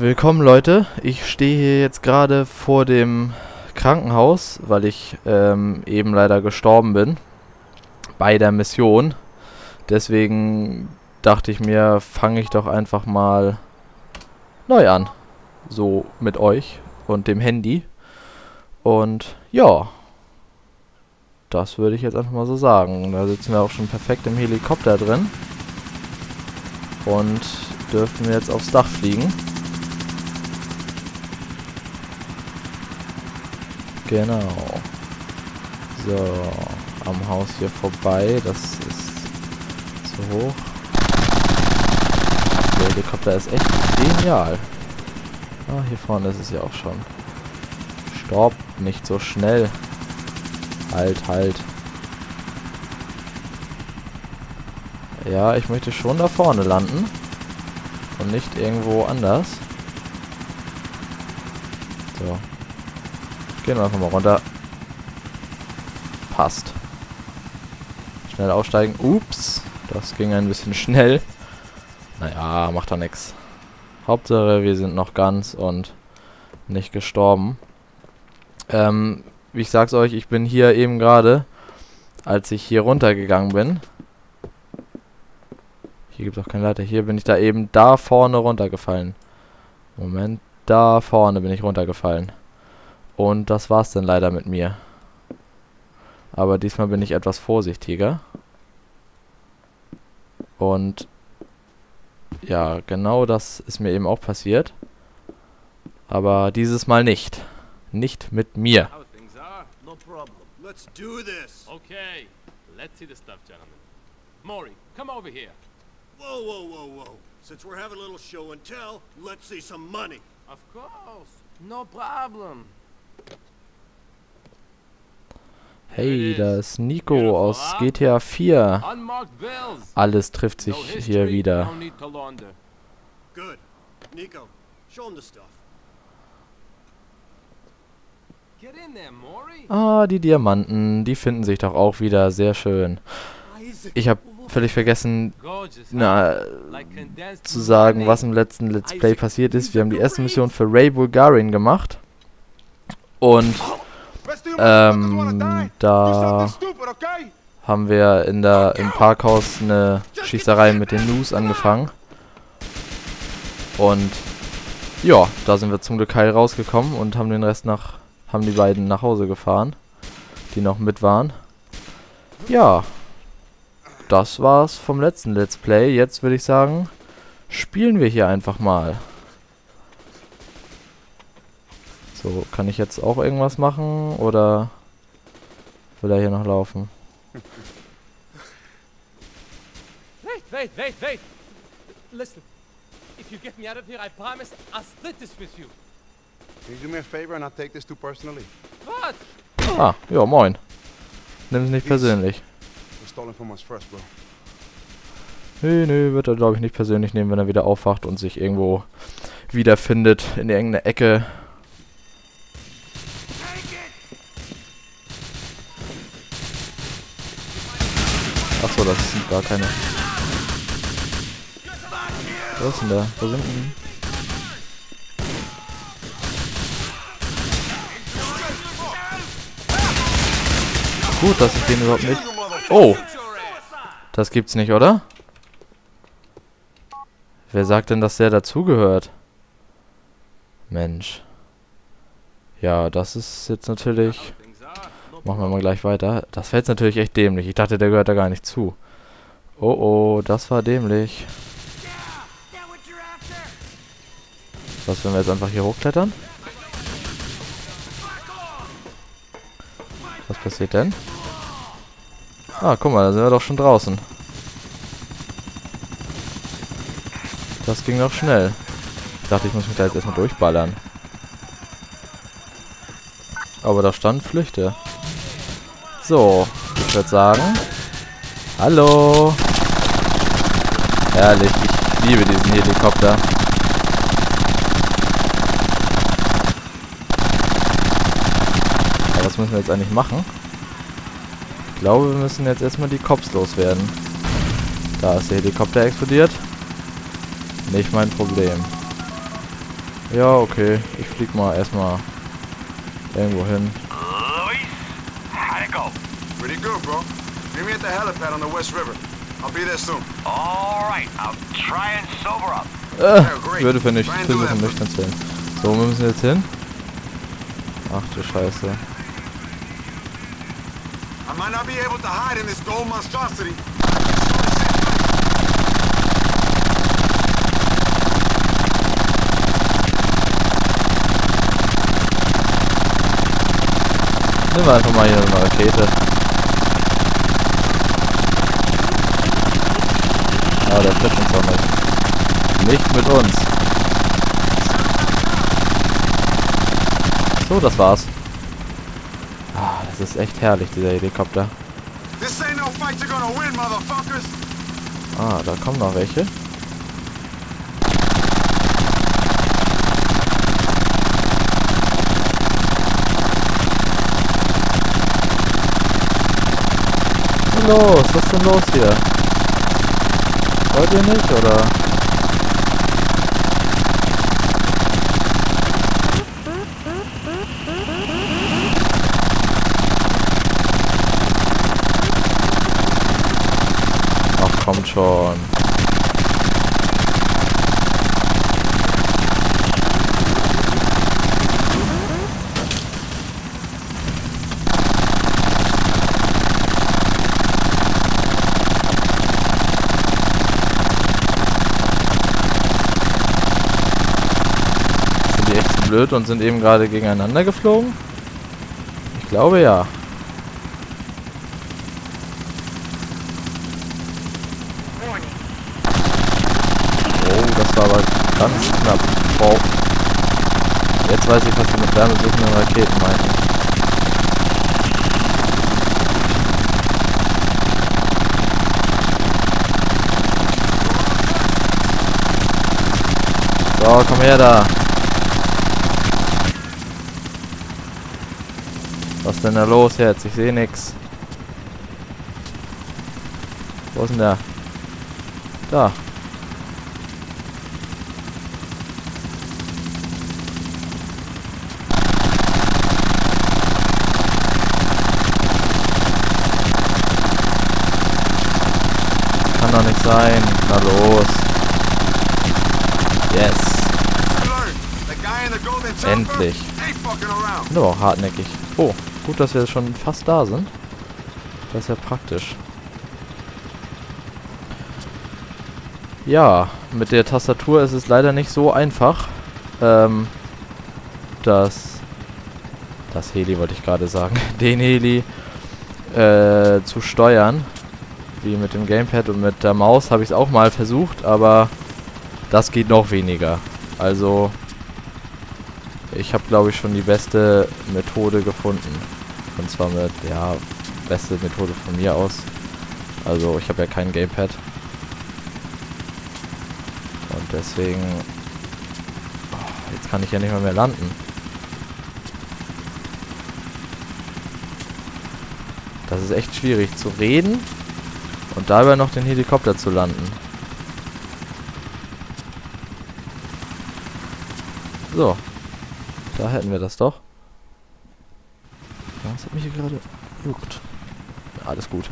Willkommen Leute, ich stehe hier jetzt gerade vor dem Krankenhaus, weil ich ähm, eben leider gestorben bin bei der Mission. Deswegen dachte ich mir, fange ich doch einfach mal neu an. So mit euch und dem Handy. Und ja, das würde ich jetzt einfach mal so sagen. Da sitzen wir auch schon perfekt im Helikopter drin. Und dürfen wir jetzt aufs Dach fliegen. Genau. So, am Haus hier vorbei. Das ist zu hoch. Der Helikopter ist echt genial. Ah, hier vorne ist es ja auch schon. Stopp, nicht so schnell. Halt, halt. Ja, ich möchte schon da vorne landen. Und nicht irgendwo anders. So. Gehen wir einfach mal runter. Passt. Schnell aussteigen. Ups. Das ging ein bisschen schnell. Naja, macht doch nichts. Hauptsache, wir sind noch ganz und nicht gestorben. Ähm, wie ich sag's euch, ich bin hier eben gerade, als ich hier runtergegangen bin. Hier gibt's auch keine Leiter. Hier bin ich da eben da vorne runtergefallen. Moment, da vorne bin ich runtergefallen. Und das war's dann leider mit mir. Aber diesmal bin ich etwas vorsichtiger. Und ja, genau das ist mir eben auch passiert. Aber dieses Mal nicht. Nicht mit mir. How things are? No problem. Let's do this. Okay, let's see the stuff, gentlemen. Maury, come over here. Whoa, whoa, whoa, whoa. Since we're having a little show and tell, let's see some money. Of course, no problem. Hey, da ist Nico aus GTA 4. Unmarked bills. Alles trifft sich hier wieder. Ah, die Diamanten, die finden sich doch auch wieder. Sehr schön. Ich habe völlig vergessen, na, zu sagen, was im letzten Let's Play passiert ist. Wir haben die erste Mission für Ray Bulgarian gemacht. Und ähm, da haben wir in der, im Parkhaus eine Schießerei mit den News angefangen. Und ja, da sind wir zum Glück heil rausgekommen und haben den Rest nach, haben die beiden nach Hause gefahren, die noch mit waren. Ja, das war's vom letzten Let's Play. Jetzt würde ich sagen, spielen wir hier einfach mal. So, kann ich jetzt auch irgendwas machen oder will er hier noch laufen? Wait, wait, wait, wait. Listen, if you get me out of here, I promise I'll split this with you. Can you do me a favor and not take this too personally? What? Ah, ja, moin. Nimm es nicht persönlich. Nö, nö, wird er glaube ich nicht persönlich nehmen, wenn er wieder aufwacht und sich irgendwo wiederfindet in irgendeiner Ecke. Achso, das sind gar keine. Wo ist denn der? Wo sind denn? Gut, dass ich den überhaupt nicht. Oh! Das gibt's nicht, oder? Wer sagt denn, dass der dazugehört? Mensch. Ja, das ist jetzt natürlich... Machen wir mal gleich weiter. Das wäre jetzt natürlich echt dämlich. Ich dachte, der gehört da gar nicht zu. Oh oh, das war dämlich. Was, wenn wir jetzt einfach hier hochklettern? Was passiert denn? Ah, guck mal, da sind wir doch schon draußen. Das ging doch schnell. Ich dachte, ich muss mich da jetzt erstmal durchballern. Aber da stand Flüchte. So, ich würde sagen. Hallo. Herrlich, ich liebe diesen Helikopter. Aber was müssen wir jetzt eigentlich machen? Ich glaube, wir müssen jetzt erstmal die Cops loswerden. Da ist der Helikopter explodiert. Nicht mein Problem. Ja, okay. Ich flieg mal erstmal irgendwo hin. Luis, how'd it go? Pretty good, bro. Meet me at the helipad on the West River. I'll be there soon. All right, I'll try and sober up. Ah, äh, ich würde für nicht versuchen, nüchtern zu sein. So, wo müssen wir jetzt hin? Ach du Scheiße. I might not be able to hide in this gold monstrosity. Nehmen wir einfach mal hier eine Rakete. Ah, der trifft uns auch nicht. Nicht mit uns. So, das war's. Ah, das ist echt herrlich, dieser Helikopter. Ah, da kommen noch welche. Denn los? Was ist denn los hier? Wollt ihr nicht, oder? Ach, kommt schon. Sind die echt so blöd und sind eben gerade gegeneinander geflogen? Ich glaube ja. Oh, das war aber ganz knapp. Wow. Jetzt weiß ich, was sie mit wärmesuchenden Raketen meinten. So, komm her da. Was ist denn da los jetzt? Ich sehe nix. Wo ist denn der? Da. Kann doch nicht sein. Na los. Yes. Endlich. Sind aber auch hartnäckig. Oh, gut, dass wir schon fast da sind. Das ist ja praktisch. Ja, mit der Tastatur ist es leider nicht so einfach, ähm, das, das Heli wollte ich gerade sagen, den Heli äh, zu steuern. Wie mit dem Gamepad und mit der Maus habe ich es auch mal versucht, aber das geht noch weniger. Also, ich habe glaube ich schon die beste Methode gefunden. Und zwar mit, ja, beste Methode von mir aus. Also, ich habe ja kein Gamepad. Und deswegen... Oh, jetzt kann ich ja nicht mal mehr landen. Das ist echt schwierig zu reden und dabei noch den Helikopter zu landen. So. Da hätten wir das doch. Was hat mich hier gerade juckt? Alles gut.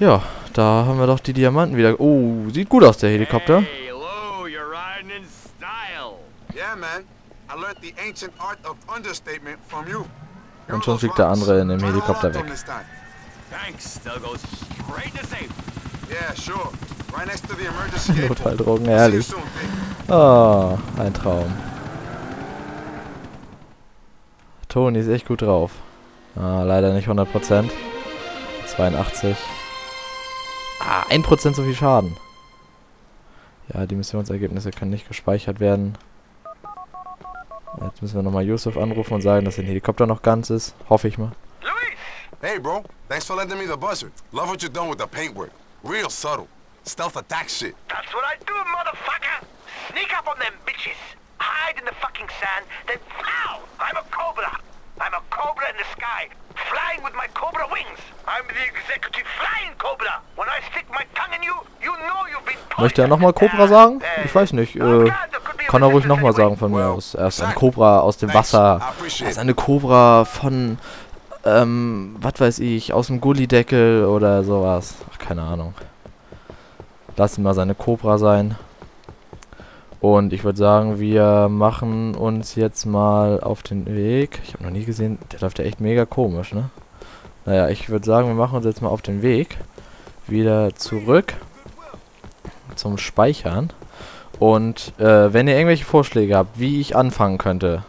Ja, da haben wir doch die Diamanten wieder. Oh, sieht gut aus, der Helikopter. Hey, Lou, you're riding in style. Yeah, man. I learned the ancient art of understatement from you. Und schon fliegt der andere in dem Helikopter weg. Thanks. Still goes straight to safety. Yeah, sure. Right next to the emergency aid port. Notfalldrogen, Vic. Ah, ein Traum. Toni ist echt gut drauf. Ah, leider nicht 100%. 82. Ah, 1% so viel Schaden. Ja, die Missionsergebnisse können nicht gespeichert werden. Jetzt müssen wir nochmal Yusuf anrufen und sagen, dass der Helikopter noch ganz ist. Hoffe ich mal. Hey, bro. Thanks for lending me the buzzer. Love what you're doing with the paintwork. Real subtle. Stealth attack shit. That's what I do, motherfucker! Sneak up on them bitches, hide in the fucking sand, then pow! I'm a cobra! Cobra in the sky, flying with my cobra wings! I'm the executive flying cobra! When I stick my tongue in you, you know you've been Möchte er nochmal Cobra sagen? Ich weiß nicht. Äh, kann er ruhig nochmal sagen von mir aus. Er ist ein Cobra aus dem Wasser. Er ist eine Cobra von, ähm, was weiß ich, aus dem Gullideckel oder sowas. Ach, keine Ahnung. Lass ihn mal seine Cobra sein. Und ich würde sagen, wir machen uns jetzt mal auf den Weg. Ich habe noch nie gesehen, der läuft ja echt mega komisch, ne? Naja, ich würde sagen, wir machen uns jetzt mal auf den Weg. Wieder zurück zum Speichern. Und äh, wenn ihr irgendwelche Vorschläge habt, wie ich anfangen könnte,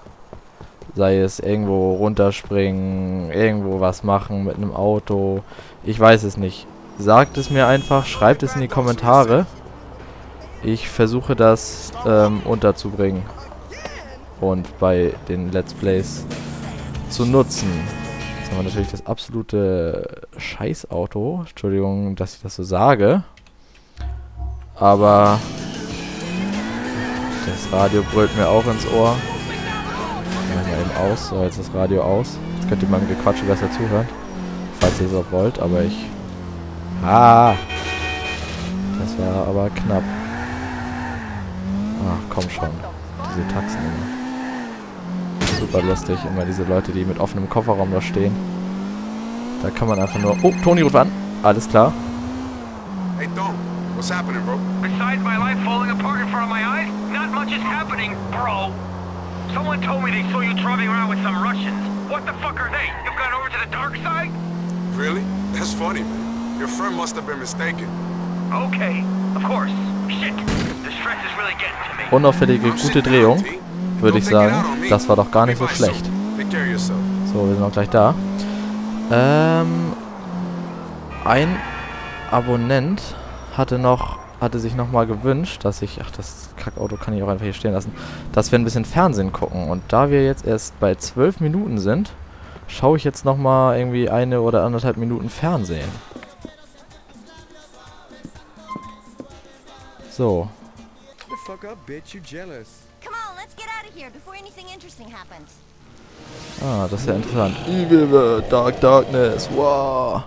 sei es irgendwo runterspringen, irgendwo was machen mit einem Auto, ich weiß es nicht. Sagt es mir einfach, schreibt es in die Kommentare. Ich versuche das ähm, unterzubringen und bei den Let's Plays zu nutzen. Jetzt haben wir natürlich das absolute Scheißauto. Entschuldigung, dass ich das so sage. Aber das Radio brüllt mir auch ins Ohr. Machen wir eben aus. So, jetzt das Radio aus. Jetzt könnt ihr meinem Gequatsche besser zuhören. Falls ihr es auch wollt, aber ich... Ah! Das war aber knapp. Komm schon. Diese Taxen immer. Super lustig. Immer diese Leute, die mit offenem Kofferraum da stehen. Da kann man einfach nur... Oh, Toni ruft an. Alles klar. Hey, Don, what's happening, bro? Besides my life falling apart in front of my eyes, not much is happening, bro. Someone told me they saw you driving around with some Russians. What the fuck are they? You've gone over to the dark side? Really? That's funny, man. Your friend must have been mistaken. Okay, of course. Shit, Unauffällige, gute Drehung. Würde ich sagen. Das war doch gar nicht so schlecht. So, wir sind auch gleich da. Ähm, ein Abonnent hatte noch, hatte sich nochmal gewünscht, dass ich, ach, das Kackauto kann ich auch einfach hier stehen lassen, dass wir ein bisschen Fernsehen gucken. Und da wir jetzt erst bei zwölf Minuten sind, schaue ich jetzt nochmal irgendwie eine oder anderthalb Minuten Fernsehen. So, fuck up, bitch. You jealous. Come on, let's get out of here before anything interesting happens. ah, das ist ja interessant. Evil, Dark Darkness, wow.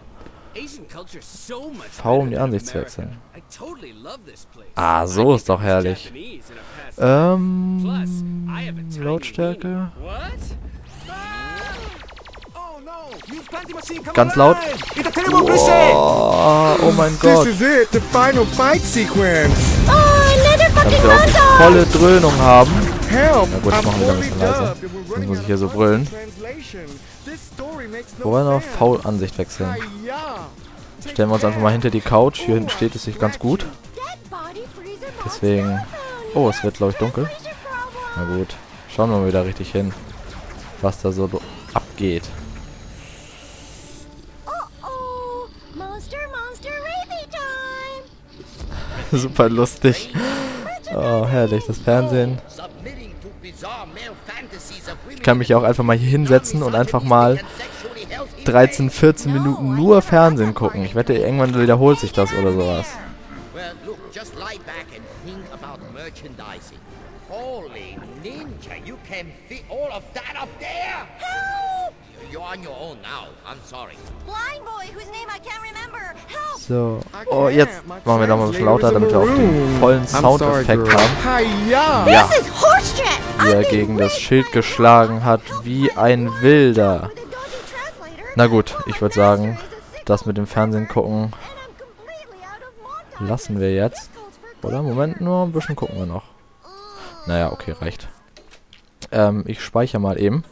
Asian culture so much V, um die Ansicht zu wechseln. I totally love this place. Ah, so ist doch herrlich. Ähm, Lautstärke. What? Oh Ganz laut. Cliché. Oh, mein This Gott. is it, the final fight sequence. Oh, volle Dröhnung haben. Na gut, I'm machen wir wieder ein bisschen leiser. Sonst muss ich hier so brüllen. Wo wollen wir auf sense. V-Ansicht wechseln? Stellen wir uns einfach mal hinter die Couch. Hier hinten steht es sich ganz gut. Deswegen... Oh, es wird glaube ich dunkel. Na gut. Schauen wir mal wieder richtig hin. Was da so abgeht. Super lustig. Oh, herrlich. Das Fernsehen. Ich kann mich auch einfach mal hier hinsetzen und einfach mal 13, 14 Minuten nur Fernsehen gucken. Ich wette, irgendwann wiederholt sich das oder sowas. Holy ninja, you can fit all of that up there? Help! You're on your own now. I'm sorry. Blind boy, whose name I! So. Oh, jetzt machen wir noch mal ein bisschen lauter, damit wir auch den vollen Soundeffekt haben. Ja, wie er gegen das Schild geschlagen hat, wie ein Wilder. Na gut, ich würde sagen, das mit dem Fernsehen gucken lassen wir jetzt. Oder? Moment, nur ein bisschen gucken wir noch. Naja, okay, reicht. Ähm, ich speichere mal eben.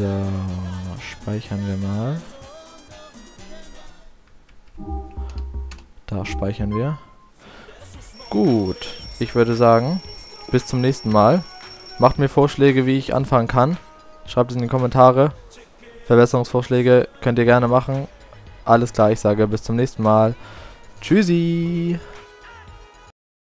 So, speichern wir mal. Da speichern wir. Gut, ich würde sagen, bis zum nächsten Mal. Macht mir Vorschläge, wie ich anfangen kann. Schreibt es in die Kommentare. Verbesserungsvorschläge könnt ihr gerne machen. Alles klar, ich sage bis zum nächsten Mal. Tschüssi.